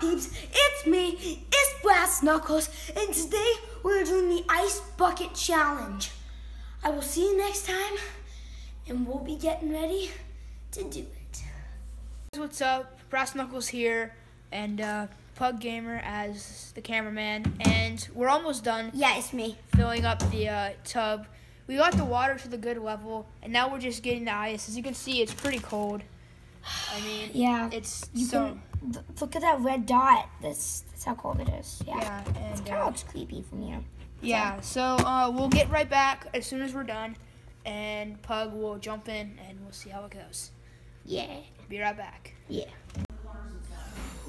peeps? It's me, it's Brass Knuckles, and today we're doing the Ice Bucket Challenge. I will see you next time, and we'll be getting ready to do it. What's up? Brass Knuckles here, and uh, Pug Gamer as the cameraman, and we're almost done Yeah, it's me. filling up the uh, tub. We got the water to the good level, and now we're just getting the ice. As you can see, it's pretty cold. I mean, Yeah, it's you so can th- look at that red dot. That's that's how cold it is. Yeah, yeah, it and kind of uh, looks creepy from here. yeah. So uh, we'll get right back as soon as we're done, and Pug will jump in, and we'll see how it goes. Yeah, Be right back. yeah.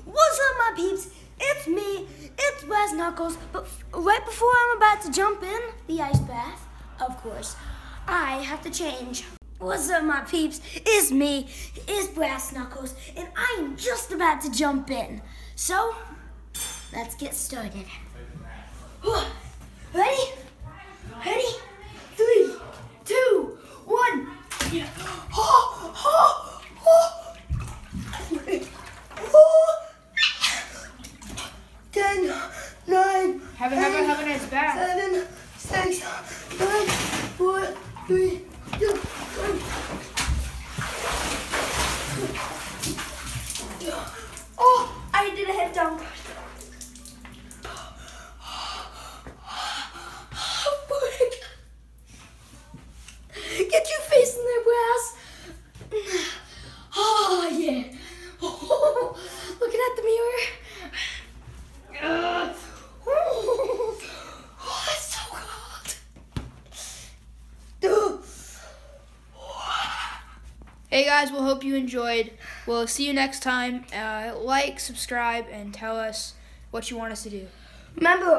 What's up, my peeps? It's me. It's Brass Knuckles. But f- right before I'm about to jump in the ice bath, of course, I have to change. What's up, my peeps? It's me. It's Brass Knuckles, and I am just about to jump in. So, let's get started. Ready? Ready? Three, two, one. Oh, oh, oh. Oh. Ten, nine, Have a have a have a nice bath. seven, six, five, four, three, two, one. Oh, I did a head dunk. Get your face in there, brass. Oh yeah. Oh, looking at the mirror. Uh, oh, it's so cold. Hey guys, we'll hope you enjoyed. We'll see you next time. Uh, like, subscribe, and tell us what you want us to do. Remember,